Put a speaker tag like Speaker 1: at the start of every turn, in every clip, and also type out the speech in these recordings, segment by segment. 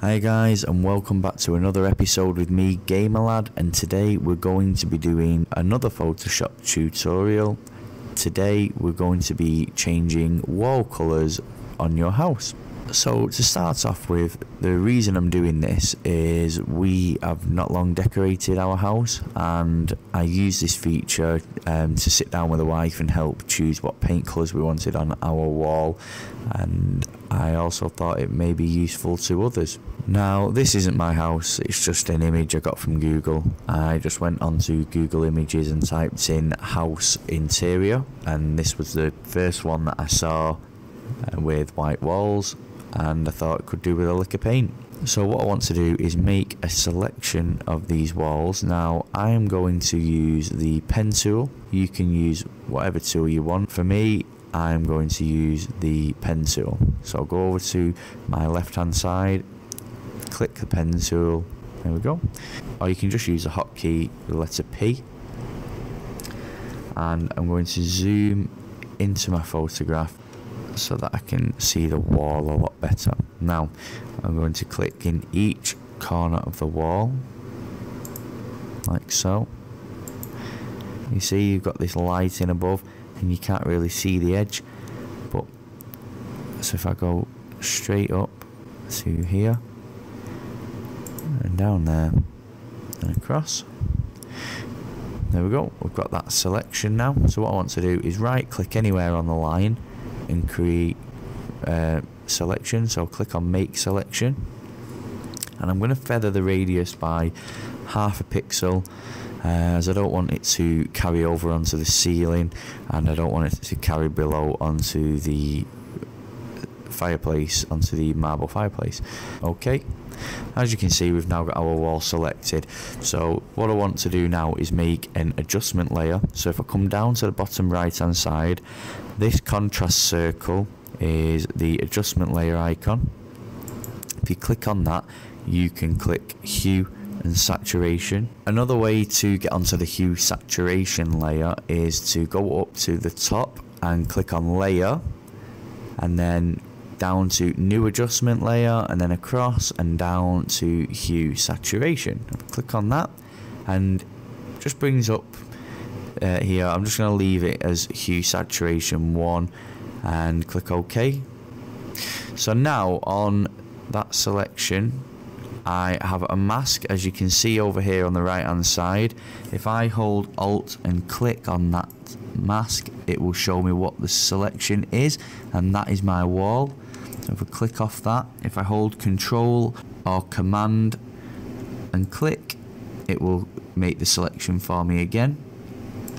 Speaker 1: Hi guys and welcome back to another episode with me Gamerlad and today we're going to be doing another Photoshop tutorial. Today we're going to be changing wall colours on your house. So to start off with, the reason I'm doing this is we have not long decorated our house and I used this feature um, to sit down with a wife and help choose what paint colours we wanted on our wall and I also thought it may be useful to others. Now this isn't my house, it's just an image I got from Google. I just went onto Google Images and typed in house interior and this was the first one that I saw uh, with white walls and I thought it could do with a lick of paint. So what I want to do is make a selection of these walls. Now I am going to use the pen tool. You can use whatever tool you want. For me, I'm going to use the pen tool. So I'll go over to my left hand side, click the pen tool, there we go. Or you can just use a hotkey, the letter P. And I'm going to zoom into my photograph so that I can see the wall a lot better. Now I'm going to click in each corner of the wall like so. You see you've got this light in above and you can't really see the edge so if I go straight up to here and down there and across. There we go we've got that selection now. So what I want to do is right click anywhere on the line and create uh, selection. So I'll click on make selection and I'm going to feather the radius by half a pixel uh, as I don't want it to carry over onto the ceiling and I don't want it to carry below onto the fireplace onto the marble fireplace. Okay. As you can see we've now got our wall selected. So what I want to do now is make an adjustment layer. So if I come down to the bottom right hand side this contrast circle is the adjustment layer icon. If you click on that you can click hue and saturation. Another way to get onto the hue saturation layer is to go up to the top and click on layer and then down to new adjustment layer and then across and down to hue saturation. Click on that and just brings up uh, here. I'm just going to leave it as hue saturation 1 and click OK. So now on that selection I have a mask as you can see over here on the right hand side. If I hold alt and click on that mask it will show me what the selection is and that is my wall. If I click off that, if I hold control or command and click it will make the selection for me again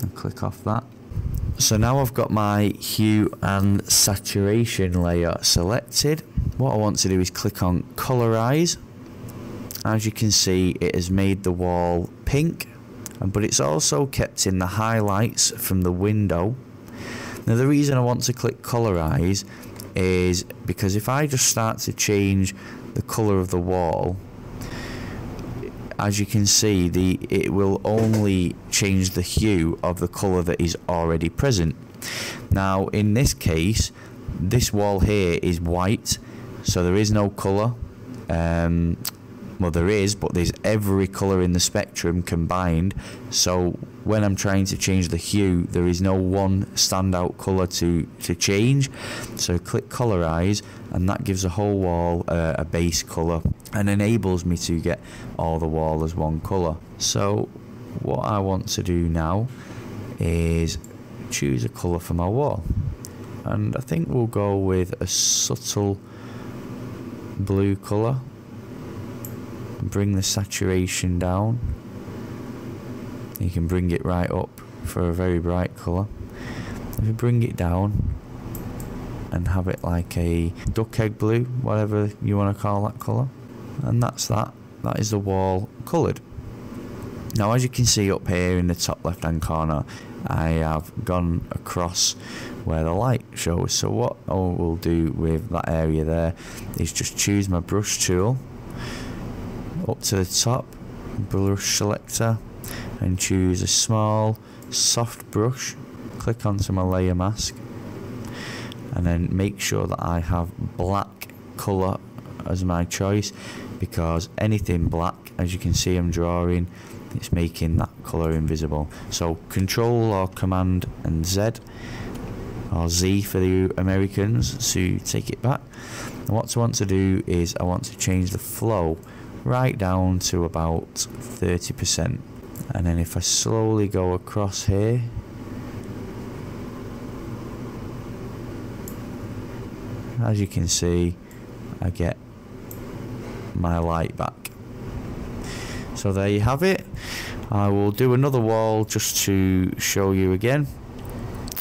Speaker 1: and click off that. So now I've got my hue and saturation layer selected. What I want to do is click on colorize as you can see it has made the wall pink but it's also kept in the highlights from the window now the reason I want to click colorize is because if I just start to change the color of the wall as you can see the it will only change the hue of the color that is already present. Now in this case this wall here is white so there is no color um, there is, but there's every colour in the spectrum combined. So when I'm trying to change the hue, there is no one standout colour to, to change. So click colorize, and that gives the whole wall uh, a base colour and enables me to get all the wall as one colour. So what I want to do now is choose a colour for my wall. And I think we'll go with a subtle blue colour bring the saturation down. You can bring it right up for a very bright colour. If you bring it down and have it like a duck egg blue whatever you want to call that colour and that's that. That is the wall coloured. Now as you can see up here in the top left hand corner I have gone across where the light shows. So what I will do with that area there is just choose my brush tool up to the top brush selector and choose a small soft brush. Click onto my layer mask. And then make sure that I have black colour as my choice because anything black as you can see I'm drawing it's making that colour invisible. So control or command and Z or Z for the Americans to take it back. And what I want to do is I want to change the flow right down to about 30% and then if I slowly go across here as you can see I get my light back. So there you have it. I will do another wall just to show you again.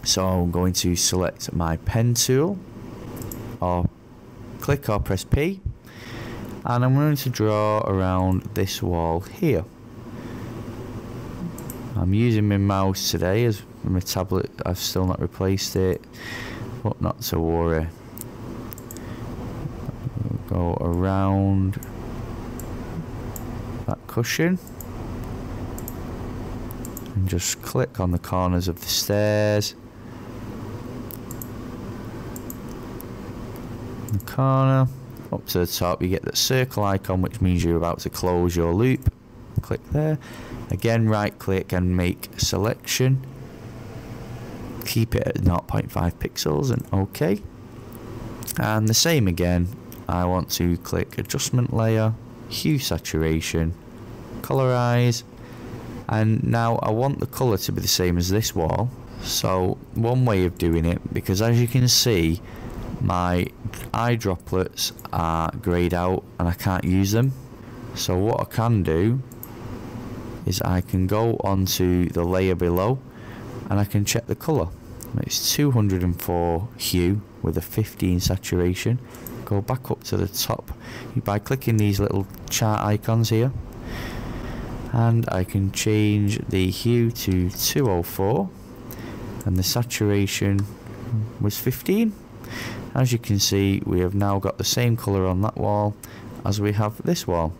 Speaker 1: So I'm going to select my pen tool. Or click or press P and I'm going to draw around this wall here. I'm using my mouse today as my tablet I've still not replaced it but not to worry. Go around that cushion and just click on the corners of the stairs. The corner up to the top you get the circle icon which means you're about to close your loop. Click there. Again right click and make selection. Keep it at 0.5 pixels and OK. And the same again. I want to click adjustment layer, hue saturation, colorize, and now I want the color to be the same as this wall. So one way of doing it, because as you can see, my eye droplets are grayed out and I can't use them. So what I can do is I can go onto the layer below and I can check the color. It's 204 hue with a 15 saturation go back up to the top by clicking these little chart icons here and I can change the hue to 204 and the saturation was 15 as you can see we have now got the same colour on that wall as we have this wall.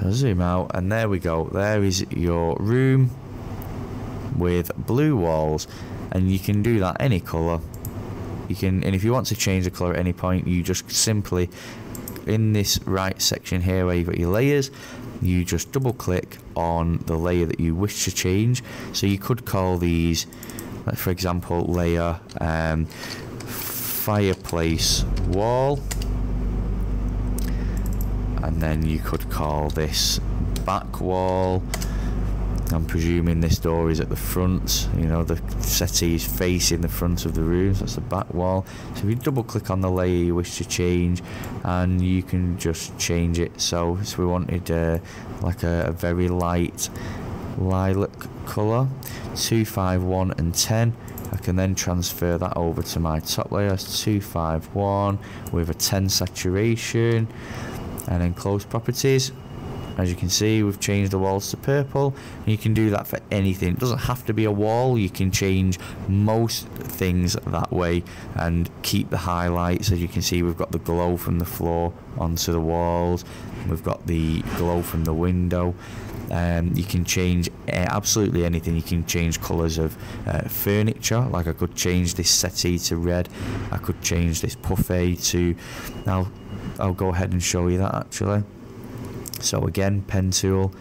Speaker 1: I'll zoom out and there we go. There is your room with blue walls and you can do that any colour. You can and if you want to change the color at any point you just simply in this right section here where you've got your layers you just double click on the layer that you wish to change. So you could call these like for example layer um, fireplace wall and then you could call this back wall I'm presuming this door is at the front, you know, the settee is facing the front of the room, so that's the back wall. So if you double click on the layer you wish to change, and you can just change it. So, so we wanted uh, like a, a very light lilac colour, 251 and 10. I can then transfer that over to my top layer, 251 with a 10 saturation, and then close properties. As you can see we've changed the walls to purple. And you can do that for anything. It doesn't have to be a wall. You can change most things that way and keep the highlights. As you can see we've got the glow from the floor onto the walls. We've got the glow from the window um, you can change uh, absolutely anything you can change colours of uh, furniture like I could change this settee to red I could change this buffet to now I'll go ahead and show you that actually so again, pen tool,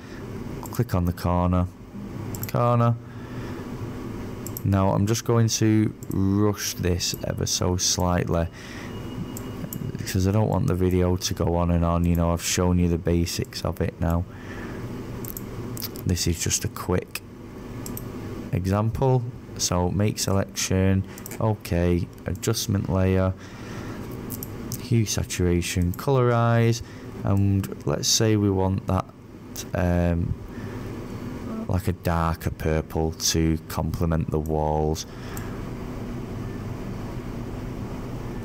Speaker 1: click on the corner, corner. Now I'm just going to rush this ever so slightly because I don't want the video to go on and on. You know, I've shown you the basics of it now. This is just a quick example. So make selection, okay, adjustment layer, hue saturation, colorize and let's say we want that um, like a darker purple to complement the walls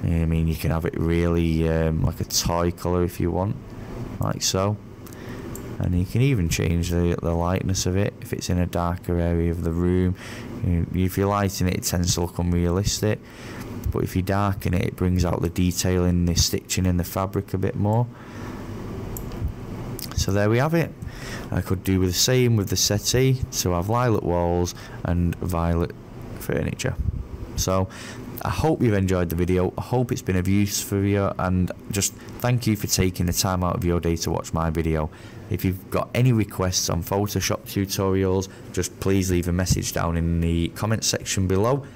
Speaker 1: I mean you can have it really um, like a toy colour if you want like so and you can even change the, the lightness of it if it's in a darker area of the room if you're lighting it it tends to look unrealistic but if you darken it it brings out the detail in the stitching in the fabric a bit more so there we have it. I could do the same with the settee, so I have lilac walls and violet furniture. So I hope you've enjoyed the video. I hope it's been of use for you and just thank you for taking the time out of your day to watch my video. If you've got any requests on Photoshop tutorials, just please leave a message down in the comment section below.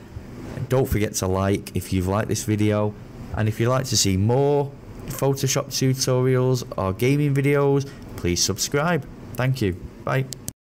Speaker 1: Don't forget to like if you've liked this video and if you'd like to see more Photoshop tutorials or gaming videos, please subscribe. Thank you. Bye.